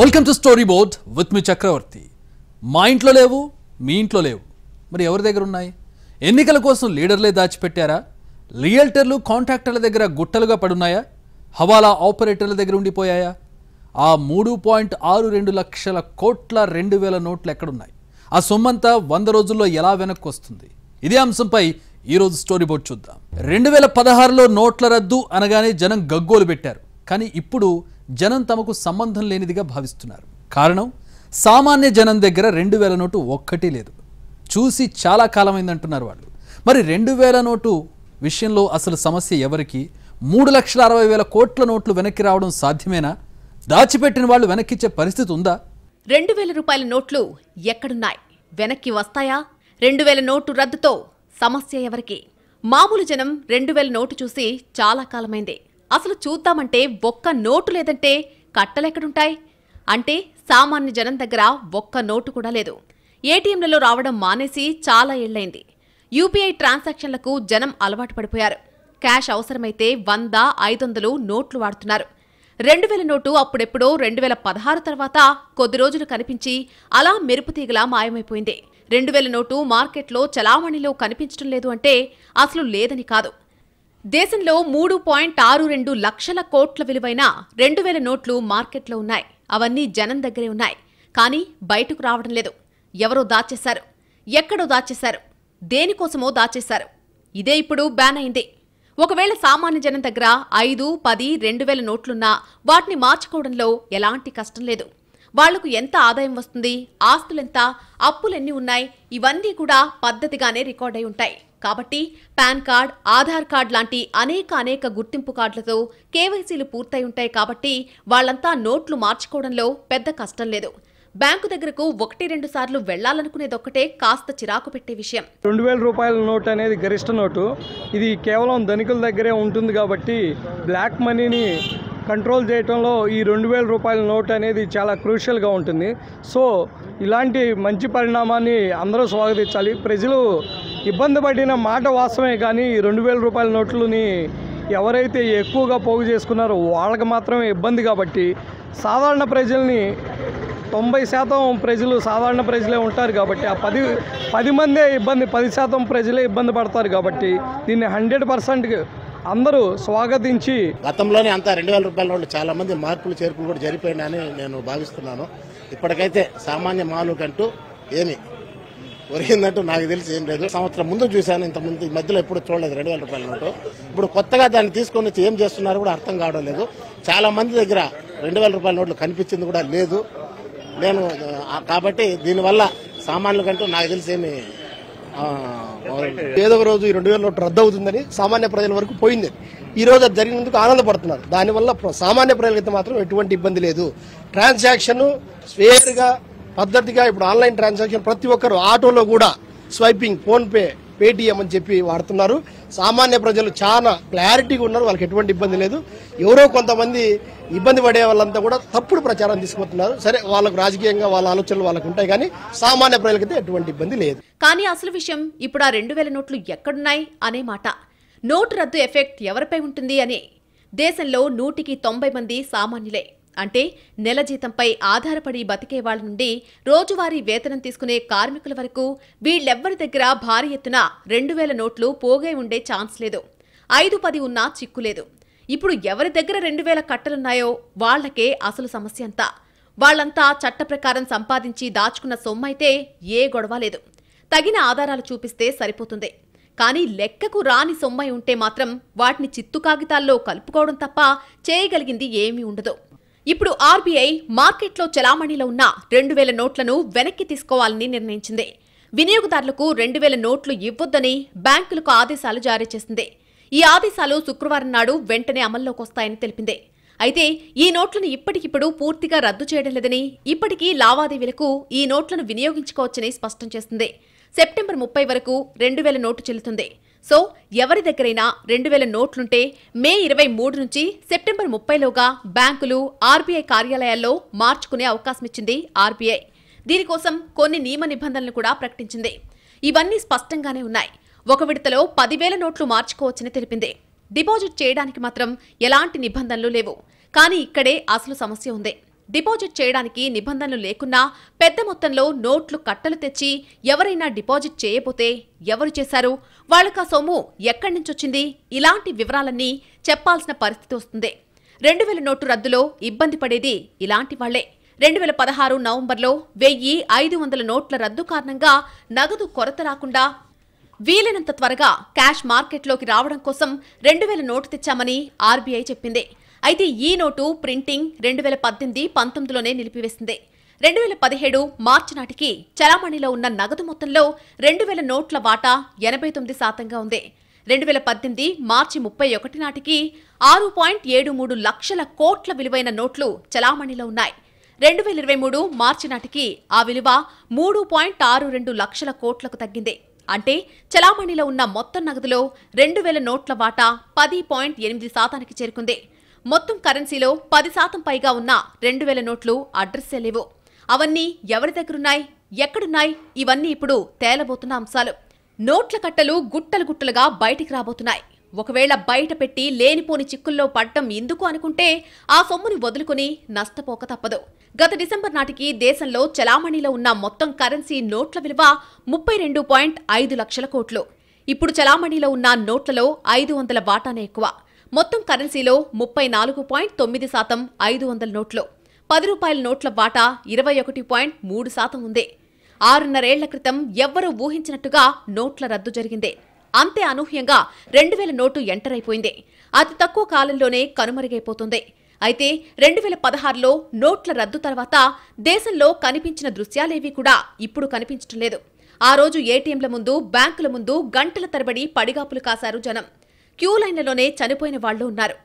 Welcome to story board with me Chakravarthi మా ఇంట్లో లేవు మీ ఇంట్లో లేవు. మరి ఎవరి దగ్గర ఉన్నాయి? ఎన్నికల కోసం లీడర్లే దాచిపెట్టారా? రియల్టర్లు కాంట్రాక్టర్ల దగ్గర గుట్టలుగా పడున్నాయా? హవాలా ఆపరేటర్ల దగ్గర ఉండిపోయాయా? ఆ మూడు పాయింట్ ఆరు రెండు లక్షల కోట్ల రెండు వేల నోట్లు ఎక్కడున్నాయి? ఆ సొమ్మంతా వంద రోజుల్లో ఎలా వెనక్కి వస్తుంది? ఇదే అంశంపై ఈరోజు స్టోరీ బోర్డ్ చూద్దాం. రెండు వేల పదహారులో నోట్ల రద్దు అనగానే జనం గగ్గోలు పెట్టారు. కానీ ఇప్పుడు జనం తమకు సంబంధం లేనిదిగా భావిస్తున్నారు. కారణం సామాన్య జనం దగ్గర రెండు వేల నోటు ఒక్కటి లేదు. చూసి చాలా కాలమైందంటున్నారు వాళ్ళు. మరి రెండు వేల నోటు విషయంలో అసలు సమస్య ఎవరికి? మూడు లక్షల అరవై వేల కోట్ల నోట్లు వెనక్కి రావడం సాధ్యమేనా? దాచిపెట్టిన వాళ్ళు వెనక్కిచ్చే పరిస్థితి ఉందా? రెండు వేల రూపాయల నోట్లు ఎక్కడున్నాయి? వెనక్కి వస్తాయా? రెండు వేల నోటు రద్దుతో సమస్య ఎవరికి? మామూలు జనం రెండు వేల నోటు చూసి చాలా కాలమైంది. అసలు చూద్దామంటే ఒక్క నోటు లేదంటే కట్టలెక్కడుంటాయి అంటే సామాన్య జనం దగ్గర ఒక్క నోటు కూడా లేదు. ఏటీఎంలలో రావడం మానేసి చాలా ఏళ్ళైంది. యూపీఐ ట్రాన్సాక్షన్లకు జనం అలవాటు పడిపోయారు. క్యాష్ అవసరమైతే వంద ఐదు నోట్లు వాడుతున్నారు. రెండు వేల నోటు అప్పుడెప్పుడో రెండు వేల పదహారు తర్వాత కొద్ది రోజులు కనిపించి అలా మెరుపుతీగలా మాయమైపోయింది. రెండు వేల నోటు మార్కెట్లో చలామణిలో కనిపించడం లేదు అంటే అసలు లేదని కాదు. దేశంలో మూడు పాయింట్ ఆరు రెండు లక్షల కోట్ల విలువైన రెండు వేల నోట్లు మార్కెట్లో ఉన్నాయి. అవన్నీ జనం దగ్గరే ఉన్నాయి. కానీ బయటకు రావడం లేదు. ఎవరో దాచేశారు. ఎక్కడో దాచేశారు. దేనికోసమో దాచేశారు. ఇదే ఇప్పుడు బ్యాన్ అయింది. ఒకవేళ సామాన్య జనం దగ్గర ఐదు పది రెండు వేల నోట్లున్నా వాటిని మార్చుకోవడంలో ఎలాంటి కష్టం లేదు. వాళ్ళకు ఎంత ఆదాయం వస్తుంది? ఆస్తులెంత? అప్పులెన్ని ఉన్నాయి? ఇవన్నీ కూడా పద్ధతిగానే రికార్డ్ అయి ఉంటాయి. కాబట్టి పాన్ కార్డ్ ఆధార్ కార్డ్ లాంటి అనేక అనేక గుర్తింపు కార్డులతో కేవైసీలు పూర్తయి ఉంటాయి కాబట్టి వాళ్ళంతా నోట్లు మార్చుకోవడంలో పెద్ద కష్టం లేదు. బ్యాంకు దగ్గరకు ఒకటి రెండు సార్లు వెళ్ళాలనుకునేదొక్కటే కాస్త చిరాకు పెట్టే విషయం. రెండు వేల రూపాయల నోట్ అనేది గరిష్ట నోటు. ఇది కేవలం ధనికుల దగ్గరే ఉంటుంది కాబట్టి బ్లాక్ మనీని కంట్రోల్ చేయడంలో ఈ రెండు వేల రూపాయల నోట్ అనేది చాలా క్రూషియల్గా ఉంటుంది. సో ఇలాంటి మంచి పరిణామాన్ని అందరూ స్వాగతించాలి. ప్రజలు ఇబ్బంది పడిన మాట వాస్తవమే కానీ ఈ రెండు వేల రూపాయల నోట్లని ఎవరైతే ఎక్కువగా పోగు చేసుకున్నారో వాళ్ళకి మాత్రమే ఇబ్బంది కాబట్టి సాధారణ ప్రజల్ని తొంభై శాతం ప్రజలు సాధారణ ప్రజలే ఉంటారు కాబట్టి ఆ పది పది మందే ఇబ్బంది పది శాతం ప్రజలే ఇబ్బంది పడతారు కాబట్టి దీన్ని హండ్రెడ్ పర్సెంట్ అందరూ స్వాగతించి గతంలోనే అంతా రెండు వేల రూపాయల నోట్లు చాలా మంది మార్పులు చేర్పులు కూడా జరిపోయినాయని నేను భావిస్తున్నాను. ఇప్పటికైతే సామాన్య మానవుకంటూ ఏమి ఒరిగిందంటూ నాకు తెలిసి ఏం లేదు. సంవత్సరం ముందు చూశాను ఇంత ముందు ఈ మధ్యలో ఎప్పుడు చూడలేదు రెండు వేల రూపాయల నోటు. ఇప్పుడు కొత్తగా దాన్ని తీసుకొని వచ్చి ఏం చేస్తున్నారు కూడా అర్థం కావడం లేదు. చాలా మంది దగ్గర రెండు వేల రూపాయల నోట్లు కనిపించింది కూడా లేదు. నేను కాబట్టి దీనివల్ల సామాన్యులకంటూ నాకు తెలిసి ఏమి ఏదో ఒక రోజు ఈ రెండు వేల నోట్లు రద్దు అవుతుందని సామాన్య ప్రజల వరకు పోయింది. ఈ రోజు అది జరిగినందుకు ఆనందపడుతున్నారు. దానివల్ల సామాన్య ప్రజలకైతే మాత్రం ఎటువంటి ఇబ్బంది లేదు. ట్రాన్సాక్షన్ స్వేర్గా పద్ధతిగా ఇప్పుడు ఆన్లైన్ ట్రాన్సాక్షన్ ప్రతి ఒక్కరు ఆటోలో కూడా స్వైపింగ్ ఫోన్పే పేటిఎం అని చెప్పి వాడుతున్నారు. సామాన్య ప్రజలు చాలా క్లారిటీగా ఉన్నారు. వాళ్ళకి ఎటువంటి ఇబ్బంది లేదు. ఎవరో కొంతమంది ఇబ్బంది పడే వాళ్ళంతా కూడా తప్పుడు ప్రచారం తీసుకుపోతున్నారు. సరే వాళ్ళకు రాజకీయంగా వాళ్ళ ఆలోచనలు వాళ్ళకు ఉంటాయి కానీ సామాన్య ప్రజలకైతే ఎటువంటి ఇబ్బంది లేదు. కానీ అసలు విషయం ఇప్పుడు ఆ రెండు వేల నోట్లు ఎక్కడున్నాయి అనే మాట. నోటు రద్దు ఎఫెక్ట్ ఎవరిపై ఉంటుంది అని దేశంలో నూటికి తొంభై మంది సామాన్యులే. అంటే నెల జీతంపై ఆధారపడి బతికే వాళ్ళ నుండి రోజువారీ వేతనం తీసుకునే కార్మికుల వరకు వీళ్ళెవ్వరి దగ్గర భారీ ఎత్తున రెండు వేల నోట్లు పోగే ఉండే ఛాన్స్ లేదు. ఐదు పది ఉన్నా చిక్కులేదు ఇప్పుడు ఎవరి దగ్గర రెండు వేల కట్టలున్నాయో వాళ్ళకే అసలు సమస్య అంతా. వాళ్ళంతా చట్ట ప్రకారం సంపాదించి దాచుకున్న సొమ్మైతే ఏ గొడవ లేదు. తగిన ఆధారాలు చూపిస్తే సరిపోతుంది. కానీ లెక్కకు రాని సొమ్మై ఉంటే మాత్రం వాటిని చిత్తు కాగితాల్లో కలుపుకోవడం తప్ప చేయగలిగింది ఏమీ ఉండదు. ఇప్పుడు ఆర్బీఐ మార్కెట్లో చలామణిలో ఉన్న రెండు వేల నోట్లను వెనక్కి తీసుకోవాలని నిర్ణయించింది. వినియోగదారులకు రెండు వేల నోట్లు ఇవ్వొద్దని బ్యాంకులకు ఆదేశాలు జారీ చేసింది. ఈ ఆదేశాలు శుక్రవారం నాడు వెంటనే అమల్లోకి వస్తాయని తెలిపింది. అయితే ఈ నోట్లను ఇప్పటికిప్పుడు పూర్తిగా రద్దు చేయడం లేదని ఇప్పటికీ లావాదేవీలకు ఈ నోట్లను వినియోగించుకోవచ్చని స్పష్టం చేసింది. సెప్టెంబర్ ముప్పై వరకు రెండు వేల నోటు చెల్లుతుంది. సో ఎవరి దగ్గరైనా రెండు వేల నోట్లుంటే మే ఇరవై మూడు నుంచి సెప్టెంబర్ ముప్పైలోగా బ్యాంకులు ఆర్బీఐ కార్యాలయాల్లో మార్చుకునే అవకాశమిచ్చింది ఆర్బీఐ. దీనికోసం కొన్ని నియమ నిబంధనలు కూడా ప్రకటించింది. ఇవన్నీ స్పష్టంగానే ఉన్నాయి. ఒక విడతలో పదివేల నోట్లు మార్చుకోవచ్చని తెలిపింది. డిపాజిట్ చేయడానికి మాత్రం ఎలాంటి నిబంధనలు లేవు. కానీ ఇక్కడే అసలు సమస్య ఉంది. డిపాజిట్ చేయడానికి నిబంధనలు లేకున్నా పెద్ద మొత్తంలో నోట్లు కట్టలు తెచ్చి ఎవరైనా డిపాజిట్ చేయబోతే ఎవరు చేశారు? వాళ్ళకా సొమ్ము ఎక్కడి నుంచొచ్చింది ఇలాంటి వివరాలన్నీ చెప్పాల్సిన పరిస్థితి వస్తుంది. రెండు వేల నోటు రద్దులో ఇబ్బంది పడేది ఇలాంటి వాళ్ళే. రెండు వేల పదహారు నవంబర్లో వెయ్యి ఐదు వందల నోట్ల రద్దు కారణంగా నగదు కొరత రాకుండా వీలైనంత త్వరగా క్యాష్ మార్కెట్లోకి రావడం కోసం రెండు వేల నోటు తెచ్చామని ఆర్బీఐ చెప్పింది. అయితే ఈ నోటు ప్రింటింగ్ రెండు వేల పద్దెనిమిది పంతొమ్మిదిలోనే నిలిపివేసింది. రెండు వేల పదిహేడు మార్చి నాటికి చలామణిలో ఉన్న నగదు మొత్తంలో రెండు వేల నోట్ల వాటా ఎనభై తొమ్మిది శాతంగా ఉంది. రెండు వేల పద్దెనిమిది మార్చి ముప్పై ఒకటి నాటికి ఆరు పాయింట్ ఏడు మూడు లక్షల కోట్ల విలువైన నోట్లు చలామణిలో ఉన్నాయి. రెండు వేల ఇరవై మూడు మార్చి నాటికి ఆ విలువ మూడు పాయింట్ ఆరు రెండు లక్షల కోట్లకు తగ్గింది. అంటే చలామణిలో ఉన్న మొత్తం నగదులో రెండు వేల నోట్ల వాటా పది పాయింట్ ఎనిమిది శాతానికి చేరుకుంది. మొత్తం కరెన్సీలో పది శాతం పైగా ఉన్న రెండు వేల నోట్లు అడ్రస్సే లేవు. అవన్నీ ఎవరి దగ్గరున్నాయి? ఎక్కడున్నాయి? ఇవన్నీ ఇప్పుడు తేలబోతున్న అంశాలు. నోట్ల కట్టలు గుట్టలు గుట్టలుగా బయటికి రాబోతున్నాయి. ఒకవేళ బయట పెట్టి లేనిపోని చిక్కుల్లో పడ్డం ఎందుకు అనుకుంటే ఆ సొమ్ముని వదులుకుని నష్టపోక తప్పదు. గత డిసెంబర్ నాటికి దేశంలో చలామణిలో ఉన్న మొత్తం కరెన్సీ నోట్ల విలువ ముప్పై రెండు పాయింట్ ఐదు లక్షల కోట్లు. ఇప్పుడు చలామణిలో ఉన్న నోట్లలో ఐదు వందల వాటానే ఎక్కువ. మొత్తం కరెన్సీలో ముప్పై నాలుగు పాయింట్ తొమ్మిది శాతం ఐదు వందల నోట్లు. పది రూపాయల నోట్ల వాటా ఇరవై ఒకటి పాయింట్ మూడు శాతం ఉంది. ఆరున్నరేళ్ళ క్రితం ఎవ్వరూ ఊహించినట్టుగా నోట్ల రద్దు జరిగింది. అంతే అనూహ్యంగా రెండు వేల నోటు ఎంటర్ అయిపోయింది. అతి తక్కువ కాలంలోనే కనుమరుగైపోతుంది. అయితే రెండు వేల పదహారులో నోట్ల రద్దు తర్వాత దేశంలో కనిపించిన దృశ్యాలేవీ కూడా ఇప్పుడు కనిపించటం లేదు. ఆ రోజు ఏటీఎంల ముందు బ్యాంకుల ముందు గంటల తరబడి పడిగాపులు కాశారు జనం. క్యూ లైన్లలోనే చనిపోయిన వాళ్ళు ఉన్నారు.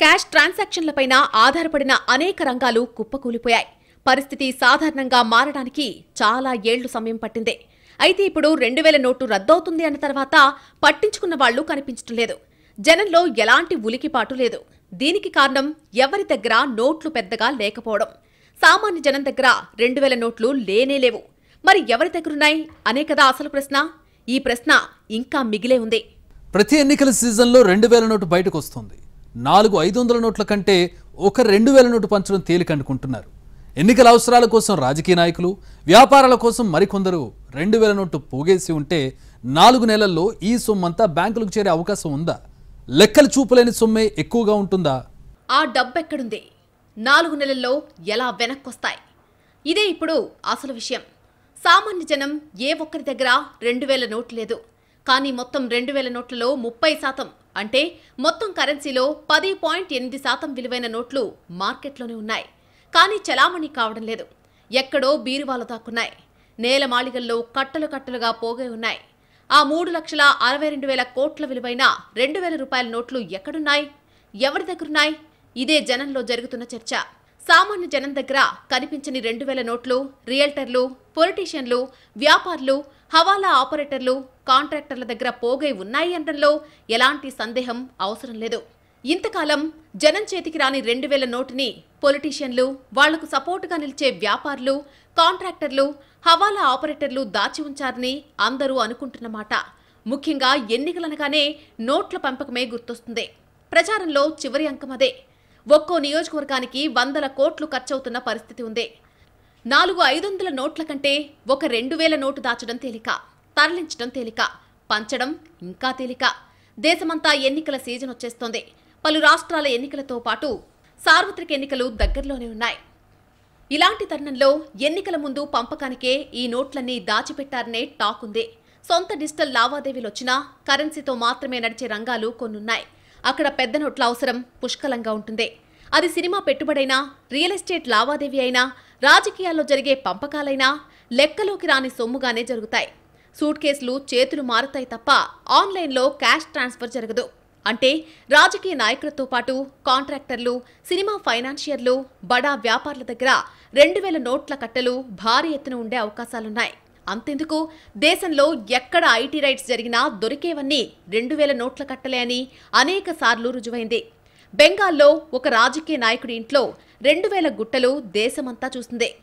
క్యాష్ ట్రాన్సాక్షన్లపైన ఆధారపడిన అనేక రంగాలు కుప్పకూలిపోయాయి. పరిస్థితి సాధారణంగా మారడానికి చాలా ఏళ్ళు సమయం పట్టింది. అయితే ఇప్పుడు రెండు వేల నోటు రద్దవుతుంది అన్న తర్వాత పట్టించుకున్న వాళ్ళు కనిపించటం లేదు. జనంలో ఎలాంటి ఉలికిపాటు లేదు. దీనికి కారణం ఎవరి దగ్గర నోట్లు పెద్దగా లేకపోవడం. సామాన్య జనం దగ్గర రెండు వేల నోట్లు లేనే లేవు. మరి ఎవరి దగ్గరున్నాయి? అనే కదా అసలు ప్రశ్న. ఈ ప్రశ్న ఇంకా మిగిలే ఉంది. ప్రతి ఎన్నికల సీజన్లో రెండు వేల నోటు బయటకు వస్తుంది. నాలుగు ఐదు వందల నోట్ల కంటే ఒక రెండు వేల నోటు పంచడం తేలికనుకుంటున్నారు ఎన్నికల అవసరాల కోసం రాజకీయ నాయకులు వ్యాపారాల కోసం మరికొందరు రెండు వేల నోటు పోగేసి ఉంటే నాలుగు నెలల్లో ఈ సొమ్మంతా బ్యాంకులకు చేరే అవకాశం ఉందా? లెక్కలు చూపలేని సొమ్మే ఎక్కువగా ఉంటుందా? ఆ డబ్బెక్కడుంది? నాలుగు నెలల్లో ఎలా వెనక్కొస్తాయి? ఇదే ఇప్పుడు అసలు విషయం. సామాన్య జనం ఏ ఒక్కరి దగ్గర రెండు వేల నోట్లు లేదు. కానీ మొత్తం రెండు వేల నోట్లలో ముప్పై శాతం అంటే మొత్తం కరెన్సీలో పది పాయింట్ ఎనిమిది శాతం విలువైన నోట్లు మార్కెట్లోనే ఉన్నాయి. కానీ చలామణి కావడం లేదు. ఎక్కడో బీరువాలు దాక్కున్నాయి. నేలమాళిగల్లో కట్టలు కట్టలుగా పోగే ఉన్నాయి. ఆ మూడు లక్షల అరవై రెండు వేల కోట్ల విలువైన రెండు వేల రూపాయల నోట్లు ఎక్కడున్నాయి? ఎవరి దగ్గరున్నాయి? ఇదే జనంలో జరుగుతున్న చర్చ. సామాన్య జనం దగ్గర కనిపించని రెండు వేల నోట్లు రియల్టర్లు పొలిటీషియన్లు వ్యాపారులు హవాలా ఆపరేటర్లు కాంట్రాక్టర్ల దగ్గర పోగై ఉన్నాయి అనడంలో ఎలాంటి సందేహం అవసరం లేదు. ఇంతకాలం జనం చేతికి రాని రెండు వేల నోటుని పొలిటీషియన్లు వాళ్ళకు సపోర్టుగా నిలిచే వ్యాపారులు కాంట్రాక్టర్లు హవాలా ఆపరేటర్లు దాచి ఉంచారని అందరూ అనుకుంటున్నమాట ముఖ్యంగా ఎన్నికలనగానే నోట్ల పెంపకమే గుర్తొస్తుంది. ప్రచారంలో చివరి అంకం అదే. ఒక్కో నియోజకవర్గానికి వందల కోట్లు ఖర్చవుతున్న పరిస్థితి ఉంది. నాలుగు ఐదు వందల నోట్ల కంటే ఒక రెండు వేల నోటు దాచడం తేలిక తరలించడం తేలిక పంచడం ఇంకా తేలిక. దేశమంతా ఎన్నికల సీజన్ వచ్చేస్తోంది. పలు రాష్ట్రాల ఎన్నికలతో పాటు సార్వత్రిక ఎన్నికలు దగ్గరలోనే ఉన్నాయి. ఇలాంటి తరుణంలో ఎన్నికల ముందు పంపకానికే ఈ నోట్లన్నీ దాచిపెట్టారనే టాక్ ఉంది. సొంత డిజిటల్ లావాదేవీలు వచ్చినా కరెన్సీతో మాత్రమే నడిచే రంగాలు కొన్నున్నాయి. అక్కడ పెద్ద నోట్ల అవసరం పుష్కలంగా ఉంటుంది. అది సినిమా పెట్టుబడైనా రియల్ ఎస్టేట్ లావాదేవీ అయినా రాజకీయాల్లో జరిగే పంపకాలైనా లెక్కలోకి రాని సొమ్ముగానే జరుగుతాయి. సూట్ కేసులు చేతులు మారుతాయి తప్ప ఆన్లైన్లో క్యాష్ ట్రాన్స్ఫర్ జరగదు. అంటే రాజకీయ నాయకులతో పాటు కాంట్రాక్టర్లు సినిమా ఫైనాన్షియర్లు బడా వ్యాపారుల దగ్గర రెండు వేల నోట్ల కట్టలు భారీ ఎత్తున ఉండే అవకాశాలున్నాయి. అంతెందుకు? దేశంలో ఎక్కడ ఐటీ రైట్స్ జరిగినా దొరికేవన్నీ రెండు వేల నోట్ల కట్టలే అని అనేక సార్లు రుజువైంది. బెంగాల్లో ఒక రాజకీయ నాయకుడి ఇంట్లో రెండు వేల గుట్టలు దేశమంతా చూస్తుంది.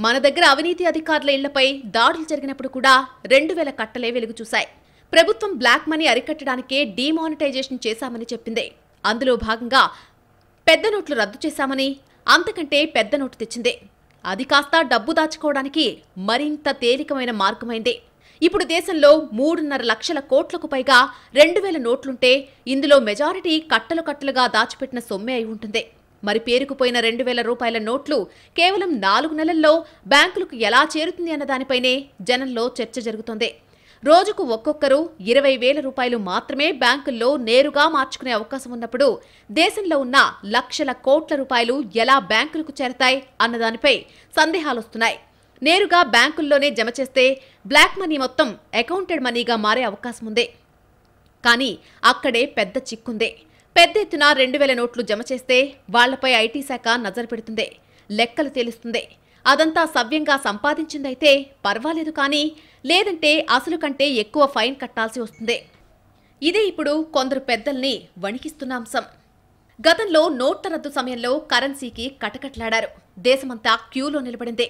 మన దగ్గర అవినీతి అధికారుల ఇళ్ళపై దాడులు జరిగినప్పుడు కూడా రెండు వేల కట్టలే వెలుగు చూశాయి. ప్రభుత్వం బ్లాక్ మనీ అరికట్టడానికే డీమానిటైజేషన్ చేశామని చెప్పింది. అందులో భాగంగా పెద్ద నోట్లు రద్దు చేశామని అంతకంటే పెద్ద నోటు తెచ్చింది. అది కాస్త డబ్బు దాచుకోవడానికి మరింత తేలికమైన మార్గమైంది. ఇప్పుడు దేశంలో మూడున్నర లక్షల కోట్లకు పైగా రెండు వేల నోట్లుంటే ఇందులో మెజారిటీ కట్టలు కట్టలుగా దాచిపెట్టిన సొమ్మే అయి ఉంటుంది. మరి పేరుకుపోయిన రెండు వేల రూపాయల నోట్లు కేవలం నాలుగు నెలల్లో బ్యాంకులకు ఎలా చేరుతుంది అన్న దానిపైనే జనంలో చర్చ జరుగుతోంది. రోజుకు ఒక్కొక్కరు ఇరవై వేల రూపాయలు మాత్రమే బ్యాంకుల్లో నేరుగా మార్చుకునే అవకాశం ఉన్నప్పుడు దేశంలో ఉన్న లక్షల కోట్ల రూపాయలు ఎలా బ్యాంకులకు చేరతాయి అన్నదానిపై సందేహాలొస్తున్నాయి. నేరుగా బ్యాంకుల్లోనే జమ చేస్తే బ్లాక్ మనీ మొత్తం అకౌంటెడ్ మనీగా మారే అవకాశం ఉంది కానీ అక్కడే పెద్ద చిక్కుందే. పెద్ద ఎత్తున రెండు వేల నోట్లు జమ చేస్తే వాళ్ళపై ఐటీ శాఖ నజరు పెడుతుంది. లెక్కలు తేలుస్తుంది. అదంతా సవ్యంగా సంపాదించిందైతే పర్వాలేదు కానీ లేదంటే అసలు కంటే ఎక్కువ ఫైన్ కట్టాల్సి వస్తుంది. ఇదే ఇప్పుడు కొందరు పెద్దల్ని వణికిస్తున్న అంశం. గతంలో నోట్ల రద్దు సమయంలో కరెన్సీకి కటకట్లాడారు. దేశమంతా క్యూలో నిలబడింది.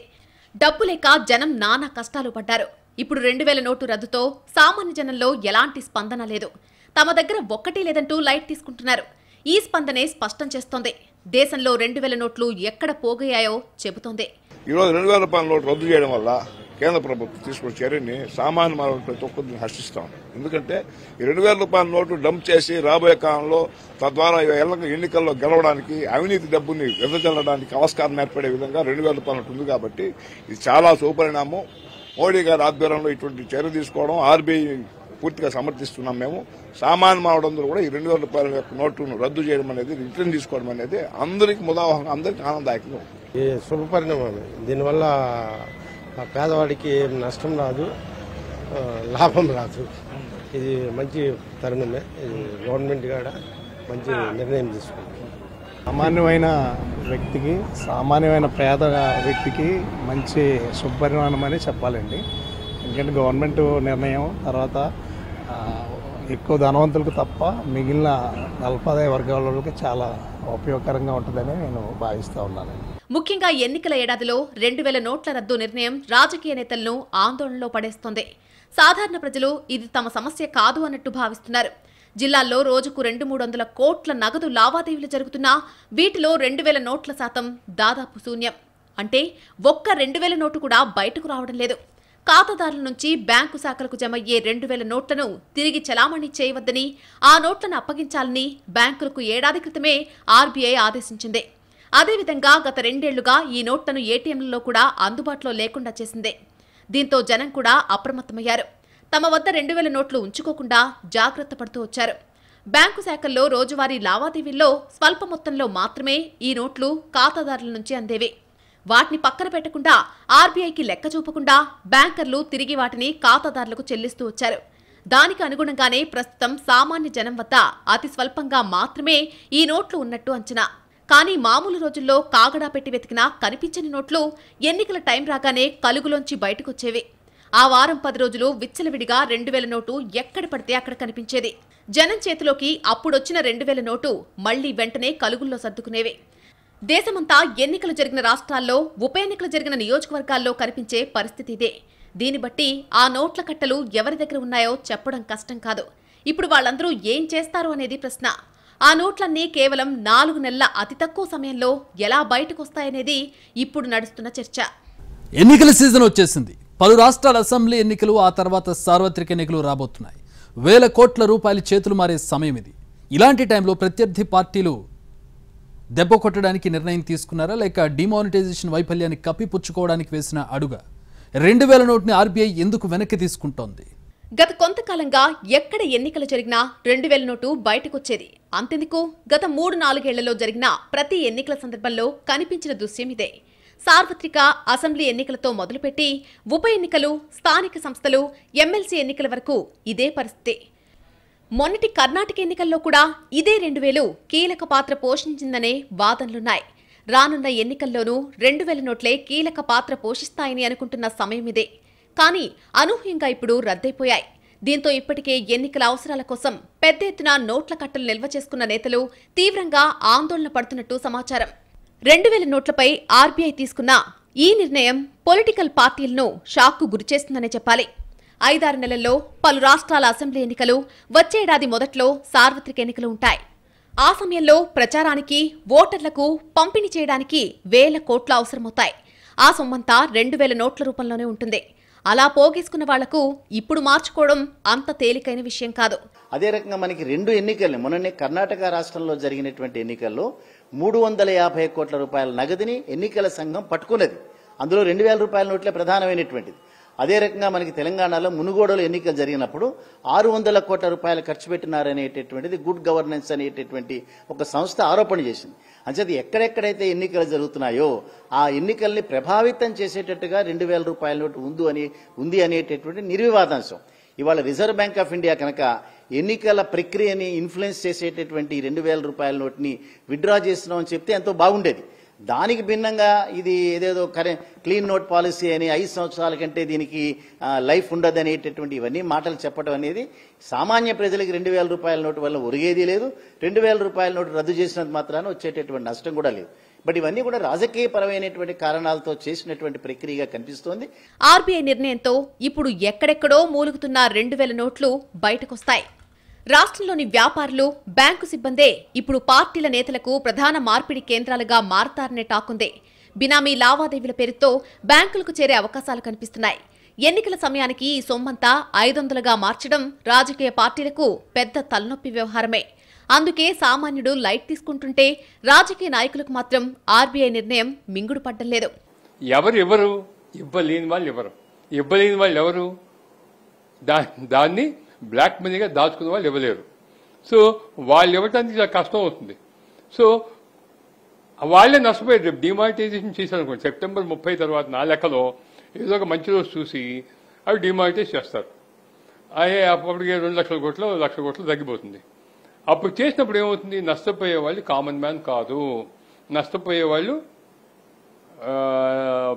డబ్బు లేక జనం నానా కష్టాలు పడ్డారు. ఇప్పుడు రెండు వేల నోటు రద్దుతో సామాన్య జనంలో ఎలాంటి స్పందన లేదు. తమ దగ్గర ఒక్కటి లేదంటూ లైట్ తీసుకుంటున్నారు. ఈ స్పందనే స్పష్టం చేస్తోంది. దేశంలో రెండు వేల నోట్లు ఎక్కడ పోగయ్యాయో చెబుతోంది. ఈరోజు రెండు వేల రూపాయల నోటు రద్దు చేయడం వల్ల కేంద్ర ప్రభుత్వం తీసుకున్న చర్యని సామాన్య మానవులు ప్రతి ఒక్కరిని హర్షిస్తాం. ఎందుకంటే ఈ రెండు వేల రూపాయల నోటు డంప్ చేసి రాబోయే కాలంలో తద్వారా ఎల్ల- ఎన్నికల్లో గెలవడానికి అవినీతి డబ్బుని వెదజల్లడానికి ఆస్కారం ఏర్పడే విధంగా రెండు వేల రూపాయల నోటు ఉంది కాబట్టి ఇది చాలా సుపరిణామం. మోడీ గారి ఆధ్వర్యంలో ఇటువంటి చర్య తీసుకోవడం ఆర్బీఐ పూర్తిగా సమర్థిస్తున్నాం మేము. సామాన్య మానవులందరూ కూడా ఈ రెండు వేల రూపాయల యొక్క నోటును రద్దు చేయడం అనేది రిటర్న్ తీసుకోవడం అనేది అందరికీ ముదావహంగా అందరికీ ఆనందదాయకంగా ఉంది. ఈ శుభ దీనివల్ల పేదవాడికి ఏం నష్టం రాదు లాభం రాదు. ఇది మంచి తరుణమే. ఇది గవర్నమెంట్ కూడా మంచి నిర్ణయం తీసుకుంది. సామాన్యమైన వ్యక్తికి సామాన్యమైన పేద వ్యక్తికి మంచి శుభపరిమాణం అని చెప్పాలండి. ఎందుకంటే గవర్నమెంట్ నిర్ణయం తర్వాత ఎక్కువ ధనవంతులకు తప్ప మిగిలిన అల్పాదాయ వర్గాల వాళ్ళకి చాలా ఉపయోగకరంగా ఉంటుందని నేను భావిస్తూ ఉన్నానండి. ముఖ్యంగా ఎన్నికల ఏడాదిలో రెండు వేల నోట్ల రద్దు నిర్ణయం రాజకీయ నేతలను ఆందోళనలో పడేస్తోంది. సాధారణ ప్రజలు ఇది తమ సమస్య కాదు అన్నట్టు భావిస్తున్నారు. జిల్లాల్లో రోజుకు రెండు మూడు వందల కోట్ల నగదు లావాదేవీలు జరుగుతున్నా వీటిలో రెండు వేల నోట్ల శాతం దాదాపు శూన్యం. అంటే ఒక్క రెండు వేల నోటు కూడా బయటకు రావడం లేదు. ఖాతాదారుల నుంచి బ్యాంకు శాఖలకు జమయ్యే రెండు వేల నోట్లను తిరిగి చలామణి చేయవద్దని ఆ నోట్లను అప్పగించాలని బ్యాంకులకు ఏడాది క్రితమే ఆర్బీఐ ఆదేశించింది. అదేవిధంగా గత రెండేళ్ళుగా ఈ నోట్లను ఏటీఎంలలో కూడా అందుబాటులో లేకుండా చేసింది. దీంతో జనం కూడా అప్రమత్తమయ్యారు. తమ వద్ద రెండు వేల నోట్లు ఉంచుకోకుండా జాగ్రత్త పడుతూ వచ్చారు. బ్యాంకు శాఖల్లో రోజువారీ లావాదేవీల్లో స్వల్ప మొత్తంలో మాత్రమే ఈ నోట్లు ఖాతాదారుల నుంచి అందేవి. వాటిని పక్కన పెట్టకుండా ఆర్బీఐకి లెక్క చూపకుండా బ్యాంకర్లు తిరిగి వాటిని ఖాతాదారులకు చెల్లిస్తూ వచ్చారు. దానికి అనుగుణంగానే ప్రస్తుతం సామాన్య జనం వద్ద అతి స్వల్పంగా మాత్రమే ఈ నోట్లు ఉన్నట్టు అంచనా. కానీ మామూలు రోజుల్లో కాగడా పెట్టి వెతికినా కనిపించని నోట్లు ఎన్నికల టైం రాగానే కలుగులోంచి బయటకొచ్చేవి. ఆ వారం పది రోజులు విచ్చలవిడిగా రెండు వేల నోటు ఎక్కడ పడితే అక్కడ కనిపించేది. జనం చేతిలోకి అప్పుడొచ్చిన రెండు వేల నోటు మళ్ళీ వెంటనే కలుగుల్లో సర్దుకునేవి. దేశమంతా ఎన్నికలు జరిగిన రాష్ట్రాల్లో ఉప ఎన్నికలు జరిగిన నియోజకవర్గాల్లో కనిపించే పరిస్థితి ఇదే. దీన్ని బట్టి ఆ నోట్ల కట్టలు ఎవరి దగ్గర ఉన్నాయో చెప్పడం కష్టం కాదు. ఇప్పుడు వాళ్ళందరూ ఏం చేస్తారు అనేది ప్రశ్న. ఆ నోట్లన్నీ కేవలం నాలుగు నెలల అతి తక్కువ సమయంలో ఎలా బయటకొస్తాయనేది ఇప్పుడు నడుస్తున్న చర్చ. ఎన్నికల సీజన్ వచ్చేసింది. పలు రాష్ట్రాల అసెంబ్లీ ఎన్నికలు ఆ తర్వాత సార్వత్రిక ఎన్నికలు రాబోతున్నాయి. వేల కోట్ల రూపాయలు చేతులు మారే సమయం ఇది. ఇలాంటి టైంలో ప్రత్యర్థి పార్టీలు దెబ్బ కొట్టడానికి నిర్ణయం తీసుకున్నారా? లేక డిమానిటైజేషన్ వైఫల్యాన్ని కప్పిపుచ్చుకోవడానికి వేసిన అడుగా? రెండు వేల నోట్ని ఆర్బీఐ ఎందుకు వెనక్కి తీసుకుంటోంది? గత కొంతకాలంగా ఎక్కడ ఎన్నికలు జరిగినా రెండు వేల నోటు బయటకొచ్చేది. అంతెందుకు? గత మూడు నాలుగేళ్ళలో జరిగిన ప్రతి ఎన్నికల సందర్భంలో కనిపించిన దృశ్యం ఇదే. సార్వత్రిక అసెంబ్లీ ఎన్నికలతో మొదలుపెట్టి ఉప ఎన్నికలు స్థానిక సంస్థలు ఎమ్మెల్సీ ఎన్నికల వరకు ఇదే పరిస్థితి. మొన్నటి కర్ణాటక ఎన్నికల్లో కూడా ఇదే రెండు వేలు కీలక పాత్ర పోషించిందనే వాదనలున్నాయి. రానున్న ఎన్నికల్లోనూ రెండు వేల నోట్లే కీలక పాత్ర పోషిస్తాయని అనుకుంటున్న సమయం ఇదే. కానీ అనూహ్యంగా ఇప్పుడు రద్దయిపోయాయి. దీంతో ఇప్పటికే ఎన్నికల అవసరాల కోసం పెద్ద ఎత్తున నోట్ల కట్టలు నిల్వ చేసుకున్న నేతలు తీవ్రంగా ఆందోళన పడుతున్నట్టు సమాచారం. రెండు వేల నోట్లపై ఆర్బీఐ తీసుకున్న ఈ నిర్ణయం పొలిటికల్ పార్టీలను షాక్కు గురిచేస్తుందనే చెప్పాలి. ఐదారు నెలల్లో పలు రాష్ట్రాల అసెంబ్లీ ఎన్నికలు వచ్చేడాది మొదట్లో సార్వత్రిక ఎన్నికలు ఉంటాయి. ఆ సమయంలో ప్రచారానికి ఓటర్లకు పంపిణీ చేయడానికి వేల కోట్ల అవసరమవుతాయి. ఆ సొమ్మంతా రెండు వేల నోట్ల రూపంలోనే ఉంటుంది. అలా పోగేసుకున్న వాళ్ళకు ఇప్పుడు మార్చుకోవడం అంత తేలికైన విషయం కాదు. అదే రకంగా మనకి రెండు ఎన్నికల్ని మొన్ననే కర్ణాటక రాష్ట్రంలో జరిగినటువంటి ఎన్నికల్లో మూడు వందల యాభై కోట్ల రూపాయల నగదుని ఎన్నికల సంఘం పట్టుకున్నది. అందులో రెండు వేల రూపాయల నోట్లే ప్రధానమైనటువంటిది. అదే రకంగా మనకి తెలంగాణలో మునుగోడలో ఎన్నికలు జరిగినప్పుడు ఆరు వందల కోట్ల రూపాయలు ఖర్చు పెట్టినారనేటటువంటిది గుడ్ గవర్నెన్స్ అనేటటువంటి ఒక సంస్థ ఆరోపణ చేసింది. అంచేది ఎక్కడెక్కడైతే ఎన్నికలు జరుగుతున్నాయో ఆ ఎన్నికల్ని ప్రభావితం చేసేటట్టుగా రెండు వేల రూపాయల నోటు ఉంది అని ఉంది అనేటటువంటి నిర్వివాదాంశం. ఇవాళ రిజర్వ్ బ్యాంక్ ఆఫ్ ఇండియా కనుక ఎన్నికల ప్రక్రియని ఇన్ఫ్లుయెన్స్ చేసేటటువంటి రెండు వేల రూపాయల నోట్ని విత్డ్రా చేస్తున్నామని చెప్తే ఎంతో బాగుండేది. దానికి భిన్నంగా ఇది ఏదేదో కరే క్లీన్ నోట్ పాలసీ అని ఐదు సంవత్సరాల కంటే దీనికి లైఫ్ ఉండదు అనేటటువంటి ఇవన్నీ మాటలు చెప్పడం అనేది సామాన్య ప్రజలకి రెండు వేల రూపాయల నోటు వల్ల ఒరిగేది లేదు. రెండు వేల రూపాయల నోటు రద్దు చేసినంత మాత్రాన వచ్చేటటువంటి నష్టం కూడా లేదు. బట్ ఇవన్నీ కూడా రాజకీయపరమైనటువంటి కారణాలతో చేసినటువంటి ప్రక్రియగా కనిపిస్తోంది. ఆర్బీఐ నిర్ణయంతో ఇప్పుడు ఎక్కడెక్కడో మూలుగుతున్న రెండు వేల నోట్లు బయటకొస్తాయి. రాష్ట్రంలోని వ్యాపారులు బ్యాంకు సిబ్బందే ఇప్పుడు పార్టీల నేతలకు ప్రధాన మార్పిడి కేంద్రాలుగా మారతారనే టాకుందే. బినామీ లావాదేవీల పేరుతో బ్యాంకులకు చేరే అవకాశాలు కనిపిస్తున్నాయి. ఎన్నికల సమయానికి ఈ సొమ్మంతా ఐదొందలుగా మార్చడం రాజకీయ పార్టీలకు పెద్ద తలనొప్పి వ్యవహారమే. అందుకే సామాన్యుడు లైట్ తీసుకుంటుంటే రాజకీయ నాయకులకు మాత్రం ఆర్బీఐ నిర్ణయం మింగుడు పడ్డం లేదు. ఎవరు ఎవరు ఇవ్వలేని వాళ్ళు ఎవరు? ఇవ్వలేని వాళ్ళు ఎవరు? దాన్ని బ్లాక్ మనీగా దాచుకునే వాళ్ళు ఇవ్వలేరు. సో వాళ్ళు ఇవ్వటానికి చాలా కష్టం అవుతుంది. సో వాళ్ళే నష్టపోయారు. రేపు డిమానిటైజేషన్ చేశారు అనుకోండి సెప్టెంబర్ ముప్పై తర్వాత నా లెక్కలో ఏదో ఒక మంచి రోజు చూసి అవి డిమానిటైజ్ చేస్తారు. అయ్యే అప్పటికే రెండు లక్షల కోట్లు లక్ష కోట్లు తగ్గిపోతుంది. అప్పుడు చేసినప్పుడు ఏమవుతుంది? నష్టపోయే వాళ్ళు కామన్ మ్యాన్ కాదు. నష్టపోయే వాళ్ళు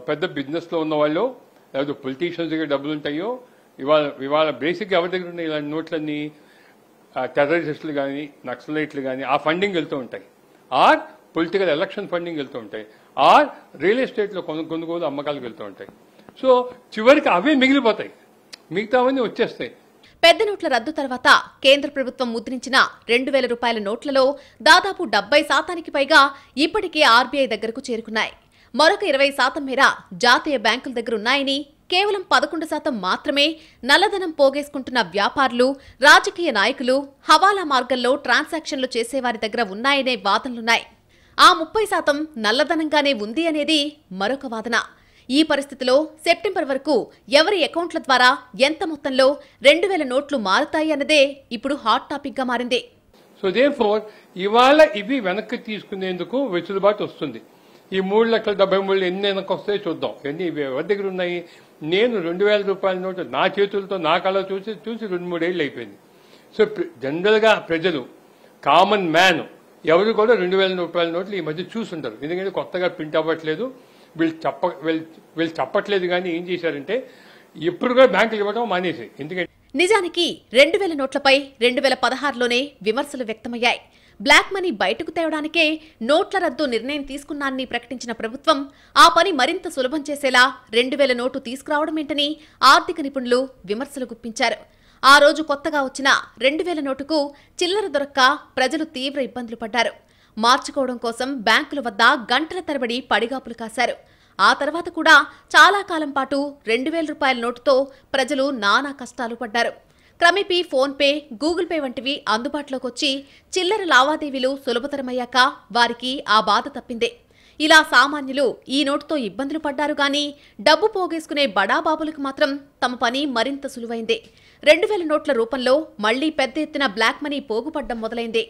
పెద్ద బిజినెస్లో ఉన్న వాళ్ళు లేకపోతే పొలిటీషియన్స్ దగ్గర డబ్బులు ఉంటాయో ఇవాళ ఇవాళ బేసిక్గా ఎవరి దగ్గర ఉన్నాయి? ఇలాంటి నోట్లన్నీ టెర్రరిస్టులు కానీ నక్సలైట్లు కానీ ఆ ఫండింగ్ వెళ్తూ ఉంటాయి. ఆర్ పొలిటికల్ ఎలక్షన్ ఫండింగ్ వెళ్తూ ఉంటాయి. ఆర్ రియల్ ఎస్టేట్లో కొను కొనుగోలు అమ్మకాలకు వెళ్తూ ఉంటాయి. సో చివరికి అవే మిగిలిపోతాయి. మిగతావన్నీ వచ్చేస్తాయి. పెద్ద నోట్ల రద్దు తర్వాత కేంద్ర ప్రభుత్వం ముద్రించిన రెండు వేల రూపాయల నోట్లలో దాదాపు డెబ్బై శాతానికి పైగా ఇప్పటికే ఆర్బీఐ దగ్గరకు చేరుకున్నాయి. మరొక ఇరవై శాతం మేర జాతీయ బ్యాంకుల దగ్గర ఉన్నాయని కేవలం పదకొండు శాతం మాత్రమే నల్లధనం పోగేసుకుంటున్న వ్యాపారులు రాజకీయ నాయకులు హవాలా మార్గంలో ట్రాన్సాక్షన్లు చేసేవారి దగ్గర ఉన్నాయనే వాదనలున్నాయి. ఆ ముప్పై శాతం నల్లధనంగానే ఉంది అనేది మరొక వాదన. ఈ పరిస్థితిలో సెప్టెంబర్ వరకు ఎవరి అకౌంట్ల ద్వారా ఎంత మొత్తంలో రెండు వేల నోట్లు మారుతాయి అన్నదే ఇప్పుడు హాట్ టాపిక్గా మారింది. సో దే ఫోర్ ఇవాళ ఇవి వెనక్కి తీసుకునేందుకు వెసులుబాటు వస్తుంది. ఈ మూడు లక్షల డెబ్బై మూడు ఎన్ని వెనక్కి వస్తాయో చూద్దాం. ఎన్ని ఎవరి దగ్గర ఉన్నాయి? నేను రెండు వేల రూపాయల నోటు నా చేతులతో నా కళ చూసి చూసి రెండు మూడేళ్ళు అయిపోయింది. సో జనరల్గా ప్రజలు కామన్ మ్యాన్ ఎవరు కూడా రెండు వేల రూపాయల నోట్లు ఈ మధ్య చూసుంటారు ఎందుకంటే కొత్తగా ప్రింట్ అవ్వట్లేదు. వీళ్ళు చెప్ప వీళ్ళు వీళ్ళు చెప్పట్లేదు కానీ ఏం చేశారంటే ఇప్పుడు కూడా బ్యాంకులు ఇవ్వడం మానేసి ఎందుకంటే నిజానికి రెండు వేల నోట్లపై రెండు వేల పదహారులోనే విమర్శలు వ్యక్తమయ్యాయి. బ్లాక్ మనీ బయటకు తేవడానికే నోట్ల రద్దు నిర్ణయం తీసుకున్నానని ప్రకటించిన ప్రభుత్వం ఆ పని మరింత సులభం చేసేలా రెండు వేల నోటు తీసుకురావడమేంటని ఆర్థిక నిపుణులు విమర్శలు గుప్పించారు. ఆ రోజు కొత్తగా వచ్చిన రెండు వేల నోటుకు చిల్లర దొరక్క ప్రజలు తీవ్ర ఇబ్బందులు పడ్డారు. మార్చుకోవడం కోసం బ్యాంకుల వద్ద గంటల తరబడి పడిగాపులు కాశారు. ఆ తర్వాత కూడా చాలా కాలం పాటు రెండు వేల రూపాయల నోటుతో ప్రజలు నానా కష్టాలు పడ్డారు. క్రమేపీ ఫోన్పే గూగుల్ పే వంటివి అందుబాటులోకి వచ్చి చిల్లర లావాదేవీలు సులభతరమయ్యాక వారికి ఆ బాధ తప్పిందే. ఇలా సామాన్యులు ఈ నోటుతో ఇబ్బందులు పడ్డారు గాని డబ్బు పోగేసుకునే బడాబాబులకు మాత్రం తమ పని మరింత సులువైందే. రెండు వేల నోట్ల రూపంలో మళ్ళీ పెద్ద ఎత్తున బ్లాక్ మనీ పోగుపడ్డం మొదలైంది.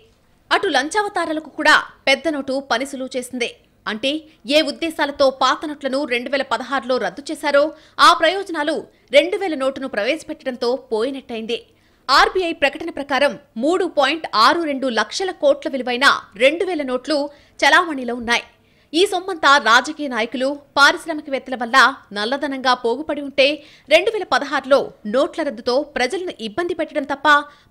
అటు లంచావతారాలకు కూడా పెద్ద నోటు పని సులువు చేసిందే. అంటే ఏ ఉద్దేశాలతో పాత నోట్లను రెండు వేల పదహారులో రద్దు చేశారో ఆ ప్రయోజనాలు రెండు వేల నోటును ప్రవేశపెట్టడంతో పోయినట్టయింది. ఆర్బీఐ ప్రకటన ప్రకారం మూడు పాయింట్ ఆరు రెండు లక్షల కోట్ల విలువైన రెండు వేల నోట్లు చలామణిలో ఉన్నాయి. ఈ సొమ్మంతా రాజకీయ నాయకులు పారిశ్రామికవేత్తల వల్ల నల్లధనంగా పోగుపడి ఉంటే రెండు వేల పదహారులో నోట్ల రద్దుతో ప్రజలను ఇబ్బంది పెట్టడం తప్ప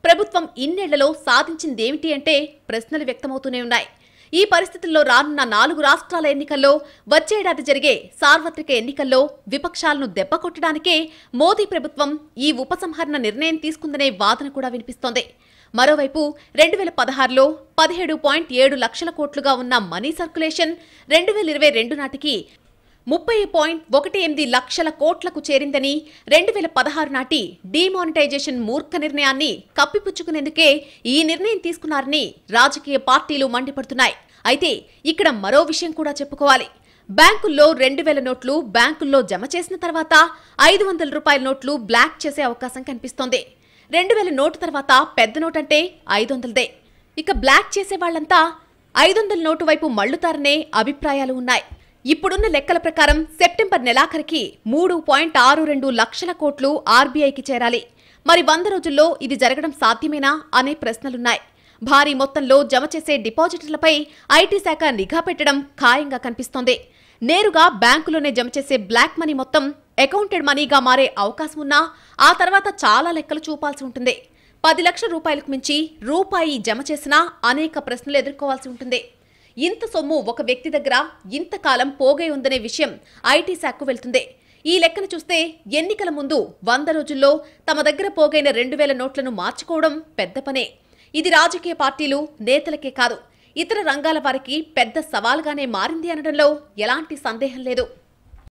ప్రభుత్వం ఇన్నేళ్ళలో సాధించిందేమిటి అంటే ప్రశ్నలు వ్యక్తమవుతూనే ఉన్నాయి. ఈ పరిస్థితుల్లో రానున్న నాలుగు రాష్ట్రాల ఎన్నికల్లో వచ్చేడాది జరిగే సార్వత్రిక ఎన్నికల్లో విపక్షాలను దెబ్బకొట్టడానికే మోదీ ప్రభుత్వం ఈ ఉపసంహరణ నిర్ణయం తీసుకుందనే వాదన కూడా వినిపిస్తోంది. మరోవైపు రెండు వేల పదహారులో పదిహేడు పాయింట్ ఏడు లక్షల కోట్లుగా ఉన్న మనీ సర్క్యులేషన్ రెండు వేల ఇరవై రెండు నాటికి ముప్పై పాయింట్ ఒకటి ఎనిమిది లక్షల కోట్లకు చేరిందని రెండు వేల పదహారు నాటి డీమానిటైజేషన్ మూర్ఖ నిర్ణయాన్ని కప్పిపుచ్చుకునేందుకే ఈ నిర్ణయం తీసుకున్నారని రాజకీయ పార్టీలు మండిపడుతున్నాయి. అయితే ఇక్కడ మరో విషయం కూడా చెప్పుకోవాలి. బ్యాంకుల్లో రెండు వేల నోట్లు బ్యాంకుల్లో జమ చేసిన తర్వాత ఐదు వందల రూపాయల నోట్లు బ్లాక్ చేసే అవకాశం కనిపిస్తోంది. రెండు వేల నోటు తర్వాత పెద్ద నోట్ అంటే ఐదు వందలదే. ఇక బ్లాక్ చేసే వాళ్ళంతా ఐదు వందల నోటు వైపు మళ్ళుతారనే అభిప్రాయాలు ఉన్నాయి. ఇప్పుడున్న లెక్కల ప్రకారం సెప్టెంబర్ నెలాఖరికి మూడు పాయింట్ ఆరు రెండు లక్షల కోట్లు ఆర్బీఐకి చేరాలి. మరి వంద రోజుల్లో ఇది జరగడం సాధ్యమేనా అనే ప్రశ్నలున్నాయి. భారీ మొత్తంలో జమ చేసే డిపాజిటర్లపై ఐటీ శాఖ నిఘా పెట్టడం ఖాయంగా కనిపిస్తోంది. నేరుగా బ్యాంకులోనే జమ చేసే బ్లాక్ మనీ మొత్తం అకౌంటెడ్ మనీగా మారే అవకాశం ఉన్నా ఆ తర్వాత చాలా లెక్కలు చూపాల్సి ఉంటుంది. పది లక్షల రూపాయలకు మించి రూపాయి జమ చేసినా అనేక ప్రశ్నలు ఎదుర్కోవాల్సి ఉంటుంది. ఇంత సొమ్ము ఒక వ్యక్తి దగ్గర ఇంతకాలం పోగై ఉందనే విషయం ఐటీ శాఖకు వెళ్తుంది. ఈ లెక్కను చూస్తే ఎన్నికల ముందు వంద రోజుల్లో తమ దగ్గర పోగైన రెండు వేల నోట్లను మార్చుకోవడం పెద్ద పనే. ఇది రాజకీయ పార్టీలు నేతలకే కాదు ఇతర రంగాల వారికి పెద్ద సవాల్గానే మారింది అనడంలో ఎలాంటి సందేహం లేదు.